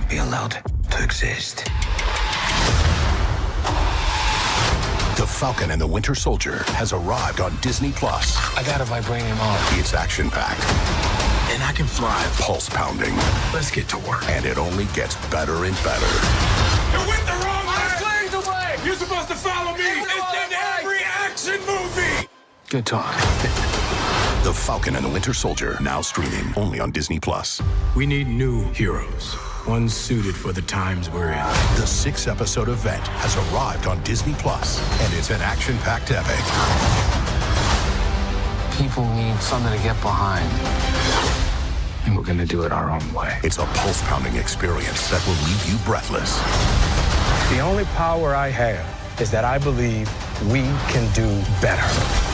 not be allowed to exist. The Falcon and the Winter Soldier has arrived on Disney Plus. I got a vibranium arm. It's action packed, And I can fly. pulse pounding, Let's get to work. and it only gets better and better. You went the wrong way! You're supposed to follow me! It's in every action movie! Good talk. The Falcon and the Winter Soldier, now streaming only on Disney Plus. We need new heroes, ones suited for the times we're in. The six episode event has arrived on Disney Plus, and it's an action packed epic. People need something to get behind. And we're gonna do it our own way. It's a pulse pounding experience that will leave you breathless. The only power I have is that I believe we can do better.